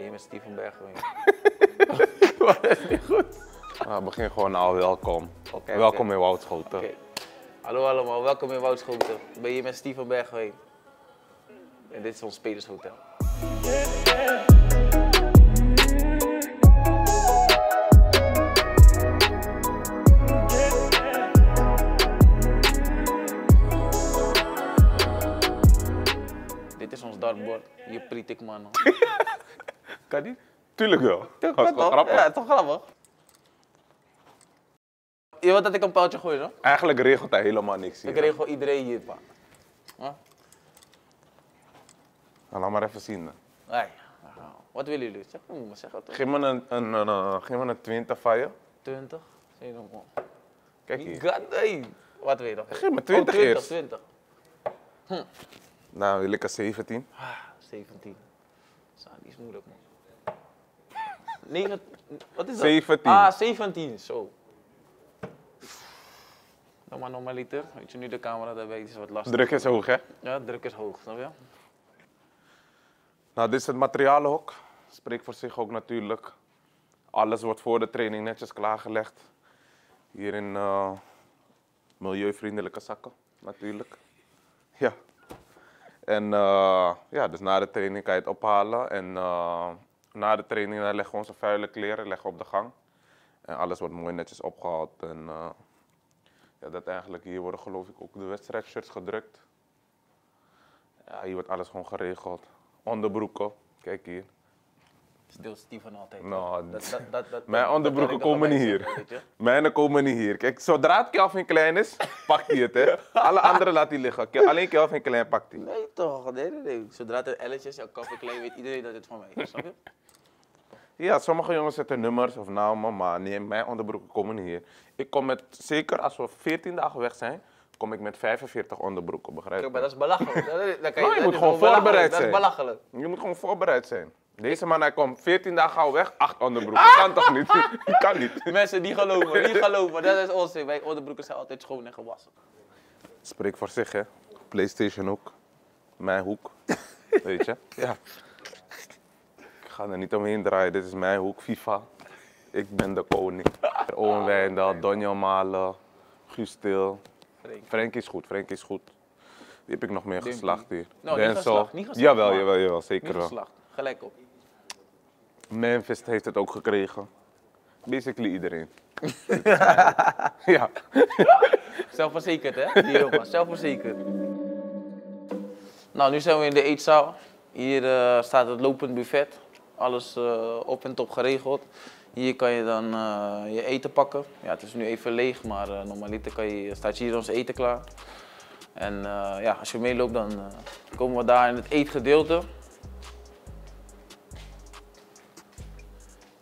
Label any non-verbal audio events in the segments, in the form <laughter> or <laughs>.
<laughs> Ben je met Steven Bergwijn? Dat is niet goed. Nou, begin gewoon al welkom. Welkom in Woudschoten. Hallo allemaal, welkom in Woudschoten. Ben je met Steven Bergwijn? En dit is ons Spelershotel. Dit is ons dartboard. Hier priet ik man. <laughs> Kan die? Tuurlijk wel. Toch, Dat is wel grappig. Ja, toch grappig. Je wilt dat ik een pijltje gooi, no? Eigenlijk regelt hij helemaal niks hier. Ik regel iedereen hier, man. Huh? Nou, laat maar even zien. dan. Hey, wat willen jullie? Zeg maar, maar toch. Geef me een, een, een, eh, geef me een 20 van je. 20? Zeg je nog. Kijk hier. God, hey. Wat wil je nog? Geef me 20 oh, 20, eerst. 20. Nou, wil ik een 17. Ah, 17. Zo, die is moeilijk, man. 9, wat is dat? 17. Ah, 17, zo. Nog maar normaliter. Weet je, nu de camera daarbij is wat lastig. Druk is hoog, hè? Ja, druk is hoog, snap je? Nou, dit is het materialenhok. Spreekt voor zich ook natuurlijk. Alles wordt voor de training netjes klaargelegd. Hier in eh, milieuvriendelijke zakken, natuurlijk. Ja. En eh, ja, dus na de training kan je het ophalen. En eh, na de training dan leggen we onze vuile kleren leggen op de gang. En alles wordt mooi netjes opgehaald. En eh, ja, dat eigenlijk hier worden geloof ik ook de wedstrijdshirts gedrukt. Hier wordt alles gewoon geregeld. Onderbroeken, kijk hier. Stil Steven altijd. Nou, hoor. dat, dat, dat, dat, Mijn onderbroeken komen niet hier. zeggen, weet je. Mijne komen niet hier. Kijk, zodra het Kelvin klein is, pakt hij het, hè. <laughs> Alle anderen laat hij liggen. Alleen Kelvin klein pakt hij. Nee toch, nee, nee, nee. Zodra het een L'tje is, jouw koffie klein, weet iedereen dat het van mij is, je? Ja, sommige jongens zetten nummers of namen, maar nee, mijn onderbroeken komen niet hier. Ik kom met, zeker als we 14 dagen weg zijn, kom ik met 45 onderbroeken, begrijp Kijk, maar je? dat is belachelijk. Dat kan Nou, je dat moet gewoon voorbereid Dat is zijn. belachelijk. Je moet gewoon voorbereid zijn. Deze man, hij komt 14 dagen gauw weg, 8 onderbroeken. Ah! Kan toch niet? <laughs> kan niet. Mensen die geloven, die <laughs> geloven. Dat is onzin. Wij onderbroeken zijn altijd schoon en gewassen. Spreek voor zich, hè. Playstation hoek. Mijn hoek. <laughs> Weet je? Ja. Ik ga er niet omheen draaien. Dit is mijn hoek, FIFA. Ik ben de koning. Owen Wijndal, Donjan Malen, Guus Til. Frank. Is goed, Frank is goed. Die heb ik nog meer geslacht hier. Nou, niet geslacht, niet geslacht, Jawel, jawel, jawel, zeker wel. Gelijk op. Memphis heeft het ook gekregen. Basically iedereen. <laughs> ja. Zelfverzekerd, hè? Die jongen, zelfverzekerd. Nou, nu zijn we in de eetzaal. Hier eh, staat het lopend buffet. Alles eh, op en top geregeld. Hier kan je dan eh, je eten pakken. Ja, het is nu even leeg, maar normaliter kan je, staat hier ons eten klaar. En ja, als je meeloopt, dan komen we daar in het eetgedeelte.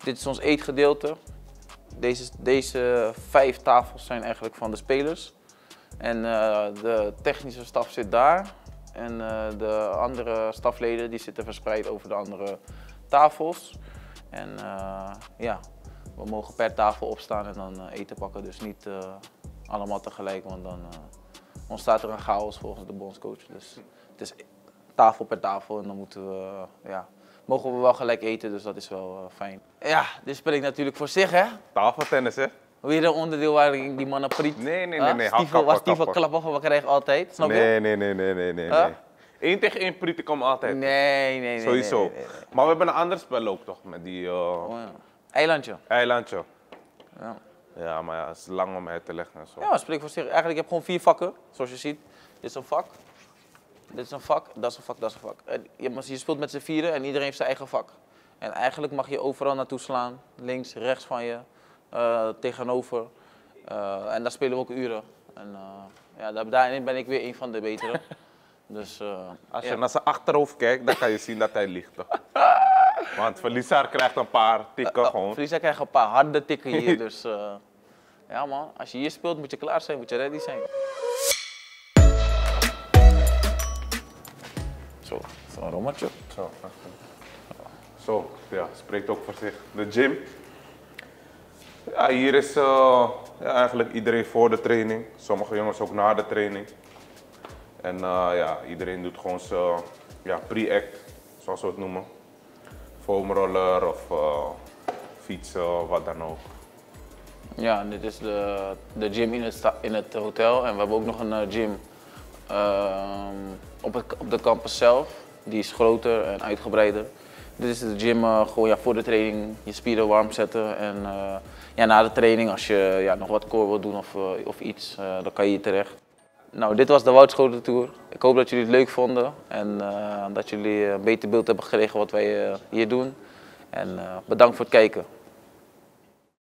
Dit is ons eetgedeelte. Deze, deze vijf tafels zijn eigenlijk van de spelers. En eh, de technische staf zit daar. En eh, de andere stafleden die zitten verspreid over de andere tafels. En eh, ja, we mogen per tafel opstaan en dan eten pakken. Dus niet allemaal tegelijk, want dan ontstaat er een chaos volgens de bondscoach. Dus het is tafel per tafel en dan moeten we, ja, mogen we wel gelijk eten, dus dat is wel eh, fijn. Ja, dit spreekt natuurlijk voor zich, hè? Tafeltennis, hè? Weer een onderdeel waar die mannen priet. Nee, nee, Huh? nee, nee. Stiefel, Hap, waar kappen, Stiefel klappen we krijgen altijd, snap je? Nee, nee, nee, nee, nee, nee. Huh? nee. Eén tegen één priet ik om altijd. Nee, nee, nee. Sowieso. nee, nee, nee. Maar we hebben een ander spel ook toch, met die eh, Oh, ja. Eilandje. eilandje. Ja. Ja, maar ja, het is lang om uit te leggen en zo. Ja, spreek voor zich. Eigenlijk heb je gewoon vier vakken, zoals je ziet. Dit is een vak. Dit is een vak, dat is een vak, dat is een vak. En je, je speelt met z'n vieren en iedereen heeft zijn eigen vak. En eigenlijk mag je overal naartoe slaan. Links, rechts van je, eh, tegenover. Eh, en daar spelen we ook uren. En eh, ja, daar, daarin ben ik weer een van de betere. <laughs> dus, eh, Als je ja. naar zijn achterhoofd kijkt, dan kan je zien dat hij liegt. Toch? <laughs> Want verliezer krijgt een paar tikken gewoon. Friesa krijgt een paar harde tikken hier, <laughs> dus eh, ja man, als je hier speelt moet je klaar zijn, moet je ready zijn. Zo, zo'n rommeltje. Zo, Zo, ja, spreekt ook voor zich. De gym. Ja, hier is eh, ja, eigenlijk iedereen voor de training. Sommige jongens ook na de training. En eh, ja, iedereen doet gewoon zijn ja, pre-act, zoals we het noemen. foamroller of eh, fietsen of wat dan ook. Ja, dit is de, de gym in het, in het hotel en we hebben ook nog een gym op, het, op de campus zelf. Die is groter en uitgebreider. Dit is de gym eh, gewoon ja, voor de training, je spieren warm zetten en eh, ja, na de training als je ja, nog wat core wil doen of, eh, of iets, dan kan je hier terecht. Nou, dit was de Woudschoten Tour. Ik hoop dat jullie het leuk vonden en dat jullie een beter beeld hebben gekregen wat wij hier doen. En bedankt voor het kijken.